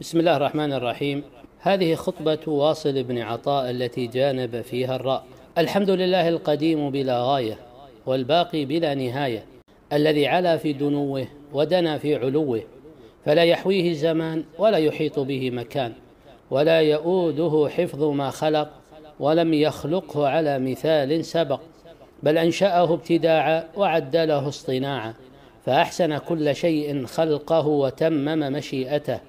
بسم الله الرحمن الرحيم. هذه خطبة واصل بن عطاء التي جانب فيها الراء. الحمد لله القديم بلا غاية والباقي بلا نهاية الذي علا في دنوه ودنا في علوه فلا يحويه زمان ولا يحيط به مكان ولا يؤوده حفظ ما خلق ولم يخلقه على مثال سبق بل أنشأه ابتداعا وعدله اصطناعا فأحسن كل شيء خلقه وتمم مشيئته.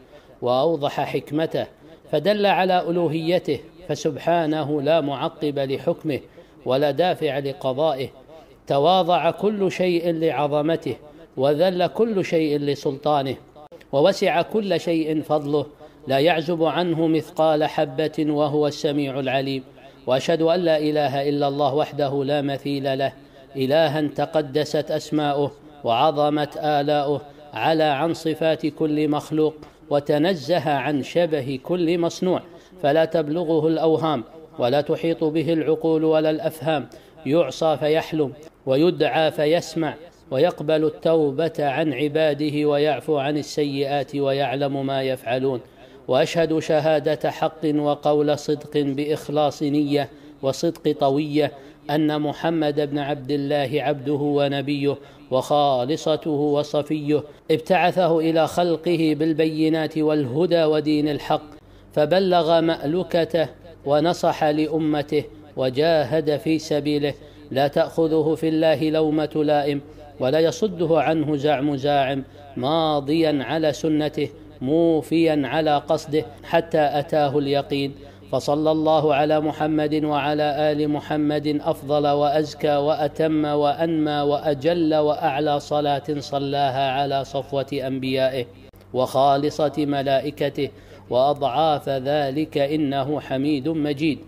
وأوضح حكمته فدل على ألوهيته فسبحانه لا معقب لحكمه ولا دافع لقضائه تواضع كل شيء لعظمته وذل كل شيء لسلطانه ووسع كل شيء فضله لا يعزب عنه مثقال حبة وهو السميع العليم. وأشهد أن لا إله إلا الله وحده لا مثيل له إلها تقدست أسماؤه وعظمت آلاؤه على عن صفات كل مخلوق. وتنزه عن شبه كل مصنوع فلا تبلغه الأوهام ولا تحيط به العقول ولا الأفهام. يعصى فيحلم ويدعى فيسمع ويقبل التوبة عن عباده ويعفو عن السيئات ويعلم ما يفعلون. وأشهد شهادة حق وقول صدق بإخلاص نية وصدق طوية أن محمد بن عبد الله عبده ونبيه وخالصته وصفيه ابتعثه إلى خلقه بالبينات والهدى ودين الحق فبلغ مالكته ونصح لأمته وجاهد في سبيله. لا تأخذه في الله لومة لائم ولا يصده عنه زعم زاعم ماضيا على سنته موفيا على قصده حتى أتاه اليقين. فصلى الله على محمد وعلى آل محمد أفضل وأزكى وأتم وأنمى وأجل وأعلى صلاة صلاها على صفوة أنبيائه وخالصة ملائكته وأضعاف ذلك إنه حميد مجيد.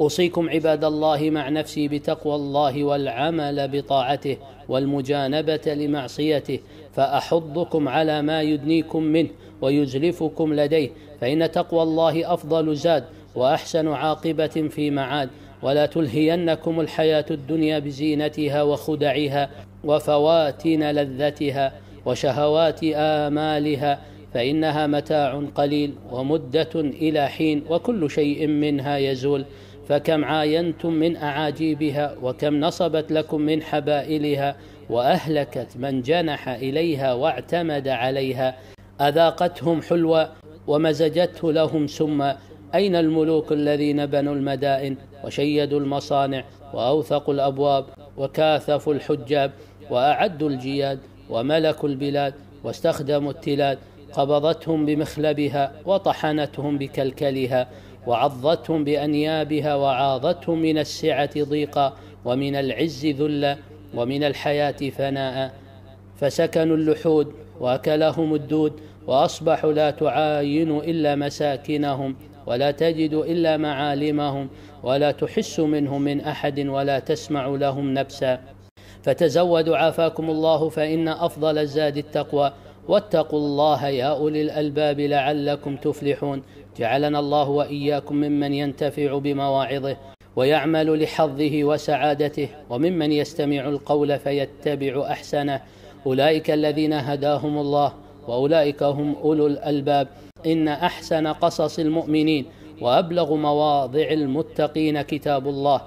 أوصيكم عباد الله مع نفسي بتقوى الله والعمل بطاعته والمجانبة لمعصيته فأحضكم على ما يدنيكم منه ويزلفكم لديه فإن تقوى الله أفضل زاد وأحسن عاقبة في معاد ولا تلهينكم الحياة الدنيا بزينتها وخدعها وفواتن لذتها وشهوات آمالها فإنها متاع قليل ومدة إلى حين وكل شيء منها يزول. فكم عاينتم من أعاجيبها وكم نصبت لكم من حبائلها وأهلكت من جنح إليها واعتمد عليها. أذاقتهم حلوا ومزجته لهم سما أين الملوك الذين بنوا المدائن وشيدوا المصانع وأوثقوا الأبواب وكاثفوا الحجاب وأعدوا الجياد وملكوا البلاد واستخدموا التلاد قبضتهم بمخلبها وطحنتهم بكلكلها وعضتهم بأنيابها وعاضتهم من السعة ضيقا ومن العز ذلا ومن الحياة فناء فسكنوا اللحود وأكلهم الدود وأصبحوا لا تعاين إلا مساكنهم ولا تجد إلا معالمهم ولا تحس منهم من أحد ولا تسمع لهم نبسا. فتزودوا عافاكم الله فإن أفضل الزاد التقوى. واتقوا الله يا أولي الألباب لعلكم تفلحون. جعلنا الله وإياكم ممن ينتفع بمواعظه ويعمل لحظه وسعادته. وممن يستمع القول فيتبع أحسنه. أولئك الذين هداهم الله وأولئك هم أولو الألباب. إن أحسن قصص المؤمنين وأبلغ مواضع المتقين كتاب الله.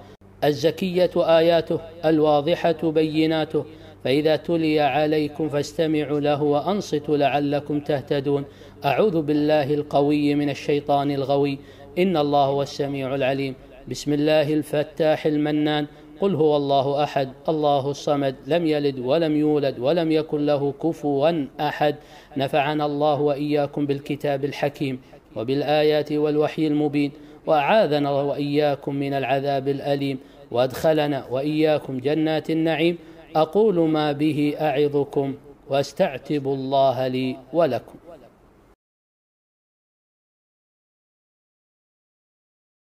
الزكية آياته الواضحة بيناته. فإذا تلي عليكم فاستمعوا له وأنصتوا لعلكم تهتدون. أعوذ بالله القوي من الشيطان الغوي. إن الله هو السميع العليم. بسم الله الفتاح المنان. قل هو الله أحد الله الصمد لم يلد ولم يولد ولم يكن له كفوا أحد. نفعنا الله وإياكم بالكتاب الحكيم وبالآيات والوحي المبين وأعاذنا وإياكم من العذاب الأليم. وادخلنا وإياكم جنات النعيم. أقول ما به أعظكم واستعتب الله لي ولكم.